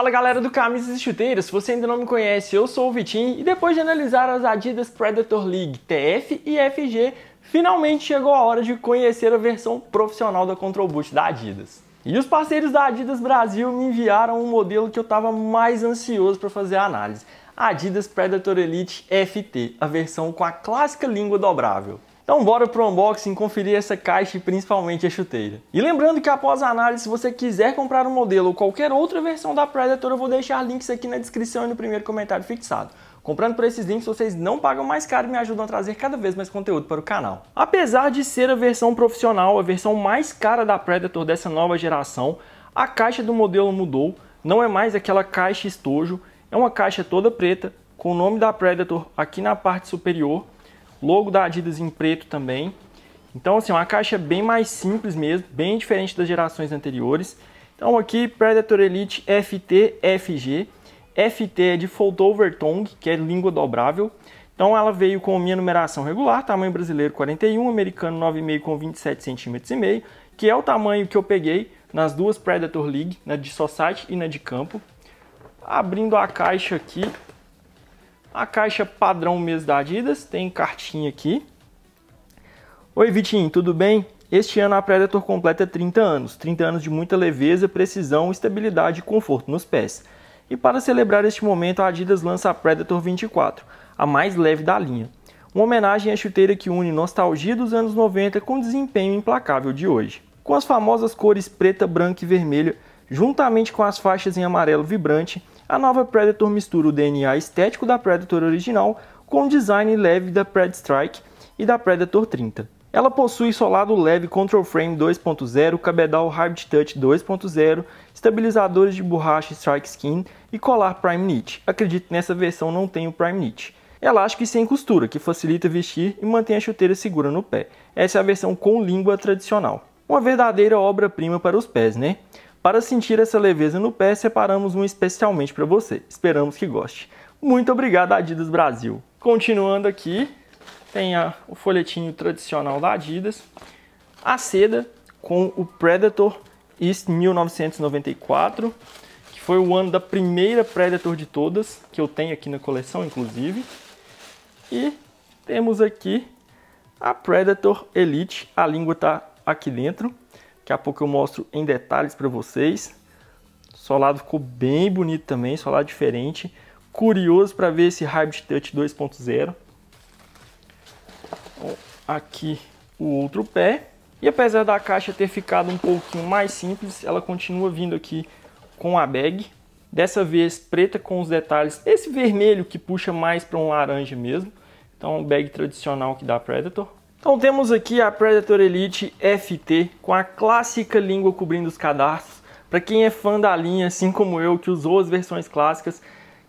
Fala galera do Camisas e Chuteiras, se você ainda não me conhece, eu sou o Vitinho e depois de analisar as Adidas Predator League TF e FG, finalmente chegou a hora de conhecer a versão profissional da Control Boot da Adidas. E os parceiros da Adidas Brasil me enviaram um modelo que eu estava mais ansioso para fazer a análise, a Adidas Predator Elite FT, a versão com a clássica língua dobrável. Então bora pro unboxing conferir essa caixa e principalmente a chuteira. E lembrando que após a análise, se você quiser comprar um modelo ou qualquer outra versão da Predator, eu vou deixar links aqui na descrição e no primeiro comentário fixado. Comprando por esses links, vocês não pagam mais caro e me ajudam a trazer cada vez mais conteúdo para o canal. Apesar de ser a versão profissional, a versão mais cara da Predator dessa nova geração, a caixa do modelo mudou, não é mais aquela caixa estojo, é uma caixa toda preta, com o nome da Predator aqui na parte superior, logo da Adidas em preto também. Então, assim, uma caixa bem mais simples mesmo, bem diferente das gerações anteriores. Então, aqui Predator Elite FT FG. FT é de Foldover Tongue, que é língua dobrável. Então, ela veio com minha numeração regular, tamanho brasileiro 41, americano 9,5 com 27 centímetros e meio, que é o tamanho que eu peguei nas duas Predator League, na de Society e na de campo. Abrindo a caixa aqui, a caixa padrão mesmo da Adidas, tem cartinha aqui. Oi Vitinho, tudo bem? Este ano a Predator completa 30 anos, 30 anos de muita leveza, precisão, estabilidade e conforto nos pés. E para celebrar este momento, a Adidas lança a Predator 24, a mais leve da linha. Uma homenagem à chuteira que une nostalgia dos anos 90 com desempenho implacável de hoje. Com as famosas cores preta, branca e vermelha, juntamente com as faixas em amarelo vibrante, a nova Predator mistura o DNA estético da Predator original com o design leve da Pred Strike e da Predator 30. Ela possui solado leve Control Frame 2.0, cabedal Hybrid Touch 2.0, estabilizadores de borracha Strike Skin e colar Prime Knit. Acredito que nessa versão não tem o Prime Knit. Elástico e sem costura, que facilita vestir e mantém a chuteira segura no pé. Essa é a versão com língua tradicional. Uma verdadeira obra-prima para os pés, né? Para sentir essa leveza no pé, separamos um especialmente para você. Esperamos que goste. Muito obrigado, Adidas Brasil. Continuando aqui, tem a, o folhetinho tradicional da Adidas, a seda com o Predator East 1994, que foi o ano da primeira Predator de todas, que eu tenho aqui na coleção, inclusive. E temos aqui a Predator Elite, a língua está aqui dentro. Daqui a pouco eu mostro em detalhes para vocês. Solado ficou bem bonito também, solado diferente. Curioso para ver esse Hybrid Touch 2.0. Aqui o outro pé. E apesar da caixa ter ficado um pouquinho mais simples, ela continua vindo aqui com a bag. Dessa vez preta com os detalhes, esse vermelho que puxa mais para um laranja mesmo. Então, bag tradicional que dá Predator. Então temos aqui a Predator Elite FT com a clássica língua cobrindo os cadastros. Para quem é fã da linha, assim como eu, que usou as versões clássicas,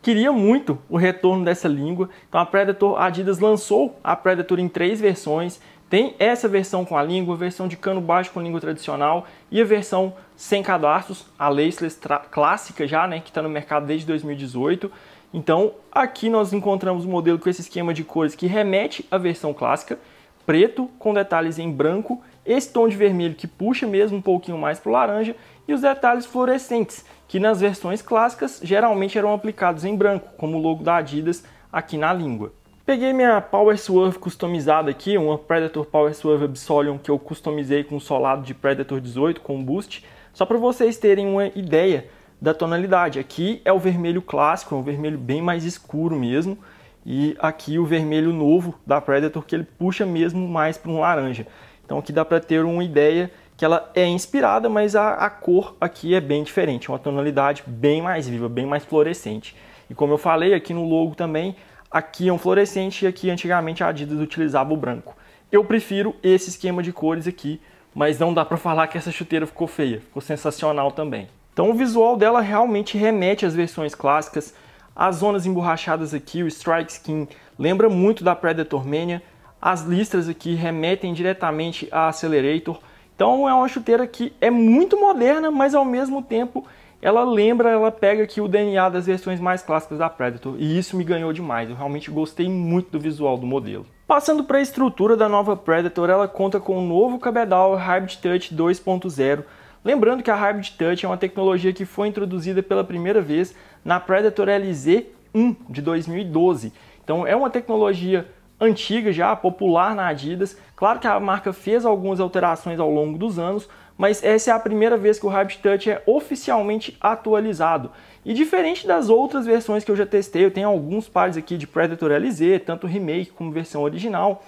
queria muito o retorno dessa língua. Então a Predator Adidas lançou a Predator em três versões. Tem essa versão com a língua, a versão de cano baixo com língua tradicional e a versão sem cadastros, a Laceless clássica já, né, que está no mercado desde 2018. Então aqui nós encontramos um modelo com esse esquema de cores que remete à versão clássica preto com detalhes em branco, esse tom de vermelho que puxa mesmo um pouquinho mais para o laranja e os detalhes fluorescentes, que nas versões clássicas geralmente eram aplicados em branco, como o logo da Adidas aqui na língua. Peguei minha Power Swerve customizada aqui, uma Predator Power Swerve Absolion que eu customizei com solado de Predator 18 com boost, só para vocês terem uma ideia da tonalidade. Aqui é o vermelho clássico, é um vermelho bem mais escuro mesmo, e aqui o vermelho novo da Predator que ele puxa mesmo mais para um laranja. Então aqui dá para ter uma ideia que ela é inspirada, mas a, a, cor aqui é bem diferente, uma tonalidade bem mais viva, bem mais fluorescente. E como eu falei aqui no logo também, aqui é um fluorescente e aqui antigamente a Adidas utilizava o branco. Eu prefiro esse esquema de cores aqui, mas não dá para falar que essa chuteira ficou feia, ficou sensacional também. Então o visual dela realmente remete às versões clássicas, as zonas emborrachadas aqui, o Strike Skin, lembra muito da Predator Mania. As listras aqui remetem diretamente a Accelerator. Então é uma chuteira que é muito moderna, mas ao mesmo tempo ela lembra, ela pega aqui o DNA das versões mais clássicas da Predator. E isso me ganhou demais, eu realmente gostei muito do visual do modelo. Passando para a estrutura da nova Predator, ela conta com o novo cabedal Hybrid Touch 2.0, Lembrando que a Hybrid Touch é uma tecnologia que foi introduzida pela primeira vez na Predator LZ 1 de 2012. Então é uma tecnologia antiga já, popular na Adidas. Claro que a marca fez algumas alterações ao longo dos anos, mas essa é a primeira vez que o Hybrid Touch é oficialmente atualizado. E diferente das outras versões que eu já testei, eu tenho alguns pares aqui de Predator LZ, tanto remake como versão original.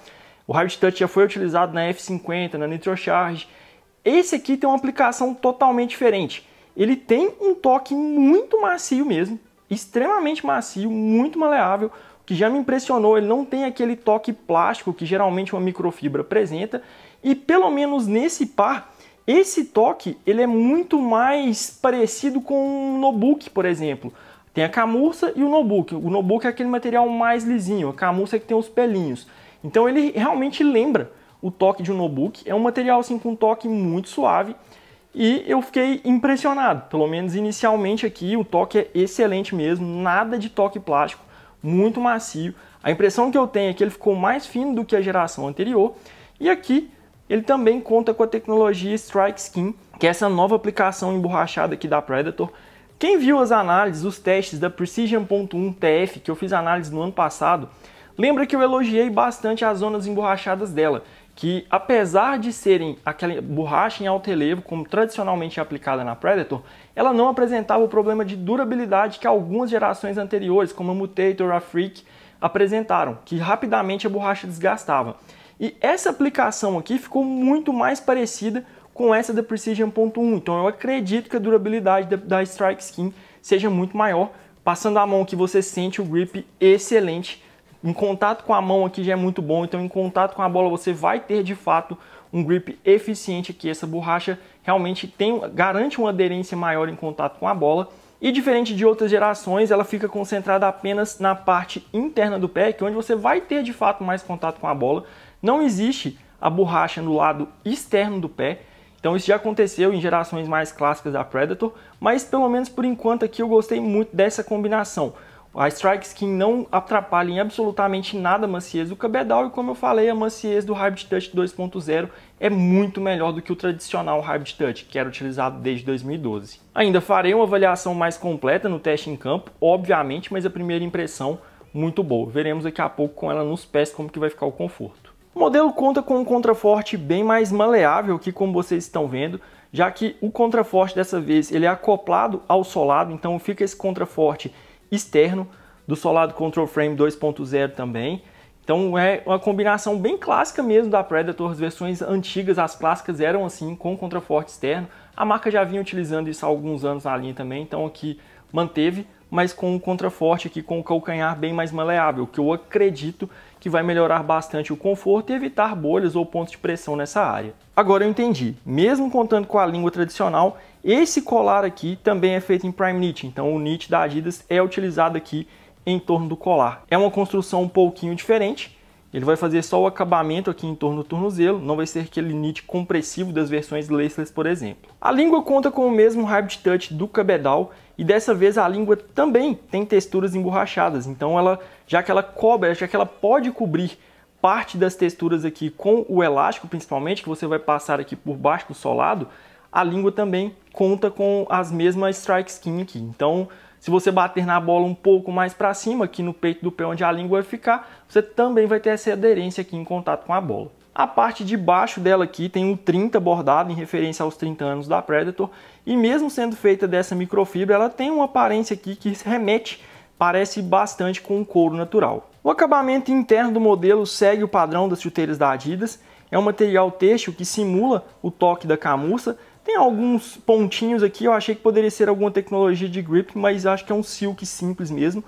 O Hybrid Touch já foi utilizado na F50, na Nitro Charge. Esse aqui tem uma aplicação totalmente diferente. Ele tem um toque muito macio mesmo, extremamente macio, muito maleável, que já me impressionou. Ele não tem aquele toque plástico que geralmente uma microfibra apresenta. E pelo menos nesse par, esse toque ele é muito mais parecido com um notebook, por exemplo. Tem a camurça e o notebook. O notebook é aquele material mais lisinho, a camurça é que tem os pelinhos. Então ele realmente lembra o toque de um notebook. É um material assim com um toque muito suave e eu fiquei impressionado. Pelo menos inicialmente aqui o toque é excelente mesmo, nada de toque plástico, muito macio. A impressão que eu tenho é que ele ficou mais fino do que a geração anterior. E aqui ele também conta com a tecnologia Strike Skin, que é essa nova aplicação emborrachada aqui da Predator. Quem viu as análises, os testes da Precision.1 TF, que eu fiz análise no ano passado, lembra que eu elogiei bastante as zonas emborrachadas dela, que apesar de serem aquela borracha em alto relevo, como tradicionalmente é aplicada na Predator, ela não apresentava o problema de durabilidade que algumas gerações anteriores, como a Mutator, a Freak, apresentaram, que rapidamente a borracha desgastava. E essa aplicação aqui ficou muito mais parecida com essa da Precision.1, então eu acredito que a durabilidade da, da Strike Skin seja muito maior. Passando a mão que você sente o grip excelente, em contato com a mão aqui já é muito bom, então em contato com a bola você vai ter de fato um grip eficiente aqui. Essa borracha realmente tem, garante uma aderência maior em contato com a bola. E diferente de outras gerações, ela fica concentrada apenas na parte interna do pé, que é onde você vai ter de fato mais contato com a bola. Não existe a borracha no lado externo do pé. Então isso já aconteceu em gerações mais clássicas da Predator, mas pelo menos por enquanto aqui eu gostei muito dessa combinação. A Strike Skin não atrapalha em absolutamente nada a maciez do cabedal e como eu falei, a maciez do Hybrid Touch 2.0 é muito melhor do que o tradicional Hybrid Touch, que era utilizado desde 2012. Ainda farei uma avaliação mais completa no teste em campo, obviamente, mas a primeira impressão muito boa. Veremos daqui a pouco com ela nos pés como que vai ficar o conforto. O modelo conta com um contraforte bem mais maleável que como vocês estão vendo, já que o contraforte dessa vez ele é acoplado ao solado, então fica esse contraforte externo do solado Control Frame 2.0 também. Então é uma combinação bem clássica mesmo da Predator, as versões antigas, as clássicas eram assim, com contraforte externo. A marca já vinha utilizando isso há alguns anos na linha também, então aqui manteve, mas com um contraforte aqui com o calcanhar bem mais maleável, que eu acredito que vai melhorar bastante o conforto e evitar bolhas ou pontos de pressão nessa área. Agora eu entendi, mesmo contando com a língua tradicional, esse colar aqui também é feito em Prime Knit, então o knit da Adidas é utilizado aqui em torno do colar. É uma construção um pouquinho diferente, ele vai fazer só o acabamento aqui em torno do tornozelo, não vai ser aquele knit compressivo das versões laceless, por exemplo. A língua conta com o mesmo Hybrid Touch do cabedal e dessa vez a língua também tem texturas emborrachadas, então ela, já que ela cobre, já que ela pode cobrir parte das texturas aqui com o elástico principalmente, que você vai passar aqui por baixo do solado, a língua também conta com as mesmas strike skin aqui. Então, se você bater na bola um pouco mais para cima, aqui no peito do pé onde a língua vai ficar, você também vai ter essa aderência aqui em contato com a bola. A parte de baixo dela aqui tem um 30 bordado em referência aos 30 anos da Predator e mesmo sendo feita dessa microfibra, ela tem uma aparência aqui que remete, parece bastante com um couro natural. O acabamento interno do modelo segue o padrão das chuteiras da Adidas, é um material têxtil que simula o toque da camurça, tem alguns pontinhos aqui, eu achei que poderia ser alguma tecnologia de grip, mas acho que é um silk simples mesmo,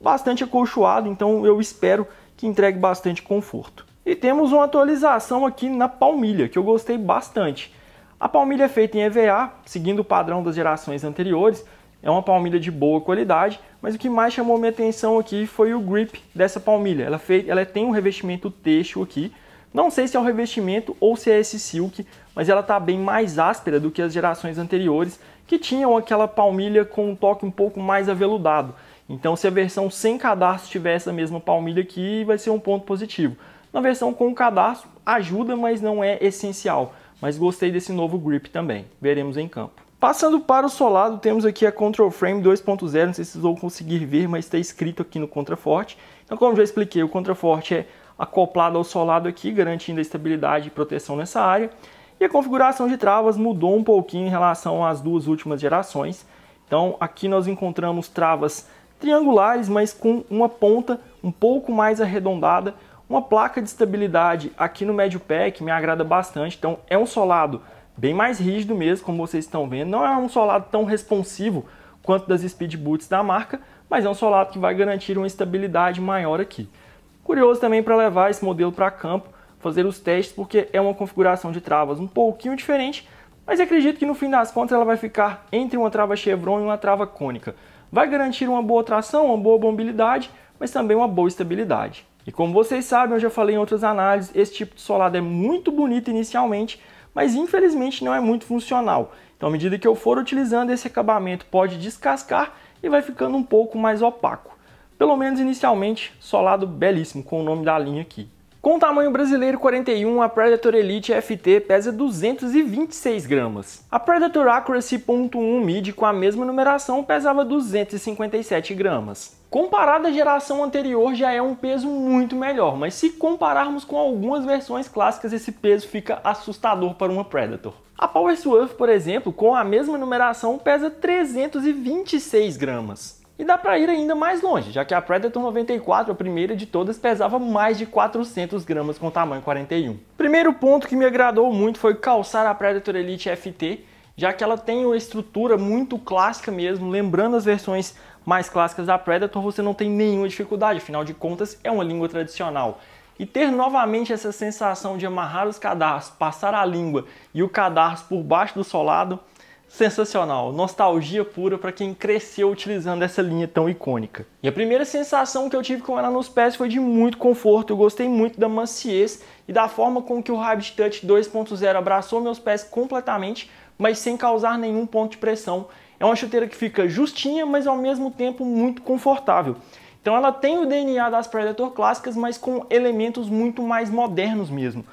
bastante acolchoado, então eu espero que entregue bastante conforto. E temos uma atualização aqui na palmilha, que eu gostei bastante. A palmilha é feita em EVA, seguindo o padrão das gerações anteriores. É uma palmilha de boa qualidade, mas o que mais chamou minha atenção aqui foi o grip dessa palmilha. Ela, fez, ela tem um revestimento têxtil aqui. Não sei se é o revestimento ou se é esse silk, mas ela está bem mais áspera do que as gerações anteriores, que tinham aquela palmilha com um toque um pouco mais aveludado. Então, se a versão sem cadastro tiver essa mesma palmilha aqui, vai ser um ponto positivo. Na versão com cadastro ajuda, mas não é essencial. mas gostei desse novo grip também. Veremos em campo. Passando para o solado, temos aqui a Control Frame 2.0, não sei se vocês vão conseguir ver, mas está escrito aqui no contraforte. Então, como já expliquei, o contraforte é acoplado ao solado aqui, garantindo a estabilidade e proteção nessa área. E a configuração de travas mudou um pouquinho em relação às duas últimas gerações. Então, aqui nós encontramos travas triangulares, mas com uma ponta um pouco mais arredondada, uma placa de estabilidade aqui no médio pé que me agrada bastante. Então, é um solado bem mais rígido mesmo, como vocês estão vendo. Não é um solado tão responsivo quanto das Speed Boots da marca, mas é um solado que vai garantir uma estabilidade maior aqui. Curioso também para levar esse modelo para campo, fazer os testes, porque é uma configuração de travas um pouquinho diferente, mas acredito que no fim das contas ela vai ficar entre uma trava chevron e uma trava cônica. Vai garantir uma boa tração, uma boa mobilidade, mas também uma boa estabilidade. E como vocês sabem, eu já falei em outras análises, esse tipo de solado é muito bonito inicialmente, mas infelizmente não é muito funcional. Então, à medida que eu for utilizando, esse acabamento pode descascar e vai ficando um pouco mais opaco. Pelo menos inicialmente, solado belíssimo, com o nome da linha aqui. Com tamanho brasileiro 41, a Predator Elite FT pesa 226 gramas. A Predator Accuracy .1 Mid com a mesma numeração pesava 257 gramas. Comparado à geração anterior já é um peso muito melhor, mas se compararmos com algumas versões clássicas esse peso fica assustador para uma Predator. A Power Swerve, por exemplo, com a mesma numeração pesa 326 gramas. E dá para ir ainda mais longe, já que a Predator 94, a primeira de todas, pesava mais de 400 gramas com tamanho 41. Primeiro ponto que me agradou muito foi calçar a Predator Elite FT, já que ela tem uma estrutura muito clássica mesmo, lembrando as versões mais clássicas da Predator, você não tem nenhuma dificuldade, afinal de contas é uma língua tradicional. E ter novamente essa sensação de amarrar os cadarços, passar a língua e o cadarço por baixo do solado, sensacional, nostalgia pura para quem cresceu utilizando essa linha tão icônica. E a primeira sensação que eu tive com ela nos pés foi de muito conforto, eu gostei muito da maciez e da forma com que o Rabbit Touch 2.0 abraçou meus pés completamente, mas sem causar nenhum ponto de pressão. É uma chuteira que fica justinha, mas ao mesmo tempo muito confortável. Então ela tem o DNA das Predator clássicas, mas com elementos muito mais modernos mesmo.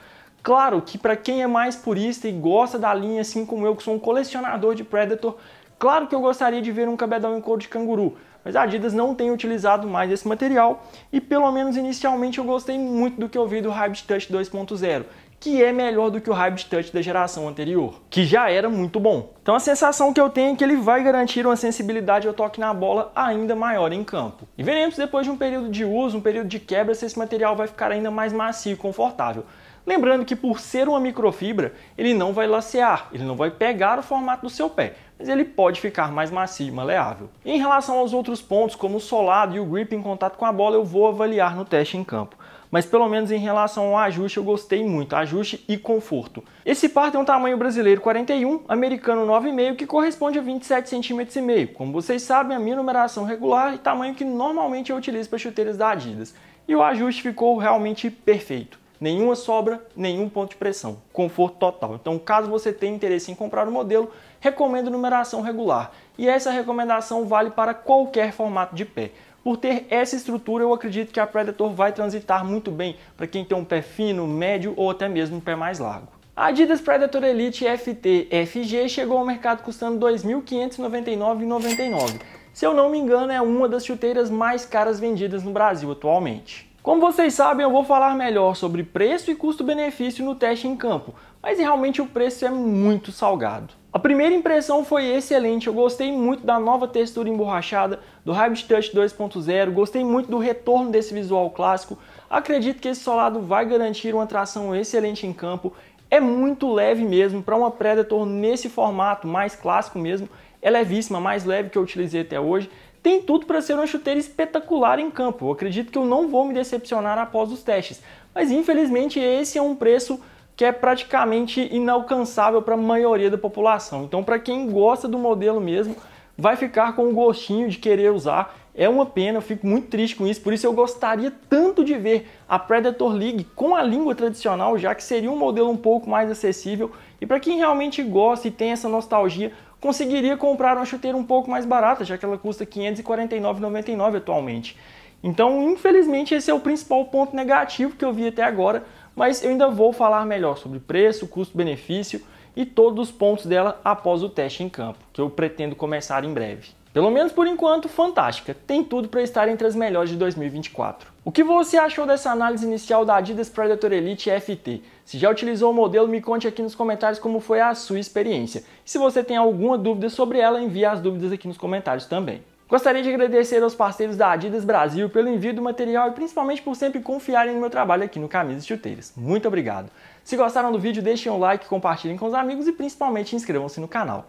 Claro que para quem é mais purista e gosta da linha, assim como eu, que sou um colecionador de Predator, claro que eu gostaria de ver um cabedal em couro de canguru, mas a Adidas não tem utilizado mais esse material e pelo menos inicialmente eu gostei muito do que eu vi do Hybrid Touch 2.0, que é melhor do que o Hybrid Touch da geração anterior, que já era muito bom. Então a sensação que eu tenho é que ele vai garantir uma sensibilidade ao toque na bola ainda maior em campo. E veremos depois de um período de uso, um período de quebra, se esse material vai ficar ainda mais macio e confortável. Lembrando que por ser uma microfibra, ele não vai lacear, ele não vai pegar o formato do seu pé, mas ele pode ficar mais macio e maleável. em relação aos outros pontos, como o solado e o grip em contato com a bola, eu vou avaliar no teste em campo. Mas pelo menos em relação ao ajuste, eu gostei muito, ajuste e conforto. Esse par tem um tamanho brasileiro 41, americano 9,5, que corresponde a 27 cm. Como vocês sabem, a minha numeração regular e tamanho que normalmente eu utilizo para chuteiras da Adidas. E o ajuste ficou realmente perfeito nenhuma sobra, nenhum ponto de pressão, conforto total. Então, caso você tenha interesse em comprar o modelo, recomendo numeração regular. E essa recomendação vale para qualquer formato de pé. Por ter essa estrutura, eu acredito que a Predator vai transitar muito bem para quem tem um pé fino, médio ou até mesmo um pé mais largo. A Adidas Predator Elite FT FG chegou ao mercado custando R$ 2.599,99. Se eu não me engano, é uma das chuteiras mais caras vendidas no Brasil atualmente. Como vocês sabem, eu vou falar melhor sobre preço e custo-benefício no teste em campo, mas realmente o preço é muito salgado. A primeira impressão foi excelente, eu gostei muito da nova textura emborrachada, do Hybrid Touch 2.0, gostei muito do retorno desse visual clássico, acredito que esse solado vai garantir uma tração excelente em campo, é muito leve mesmo para uma Predator nesse formato mais clássico mesmo, é levíssima, mais leve que eu utilizei até hoje, tem tudo para ser uma chuteira espetacular em campo. Eu acredito que eu não vou me decepcionar após os testes, mas infelizmente esse é um preço que é praticamente inalcançável para a maioria da população. Então, para quem gosta do modelo mesmo, vai ficar com o gostinho de querer usar. É uma pena, eu fico muito triste com isso, por isso eu gostaria tanto de ver a Predator League com a língua tradicional, já que seria um modelo um pouco mais acessível. E para quem realmente gosta e tem essa nostalgia, conseguiria comprar uma chuteira um pouco mais barata, já que ela custa R$ 549,99 atualmente. Então, infelizmente, esse é o principal ponto negativo que eu vi até agora, mas eu ainda vou falar melhor sobre preço, custo-benefício e todos os pontos dela após o teste em campo, que eu pretendo começar em breve. Pelo menos por enquanto, fantástica. Tem tudo para estar entre as melhores de 2024. O que você achou dessa análise inicial da Adidas Predator Elite FT? Se já utilizou o modelo, me conte aqui nos comentários como foi a sua experiência. E se você tem alguma dúvida sobre ela, envie as dúvidas aqui nos comentários também. Gostaria de agradecer aos parceiros da Adidas Brasil pelo envio do material e principalmente por sempre confiarem no meu trabalho aqui no Camisas Chuteiras. Muito obrigado. Se gostaram do vídeo, deixem um like, compartilhem com os amigos e principalmente inscrevam-se no canal.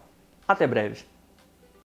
Até breve.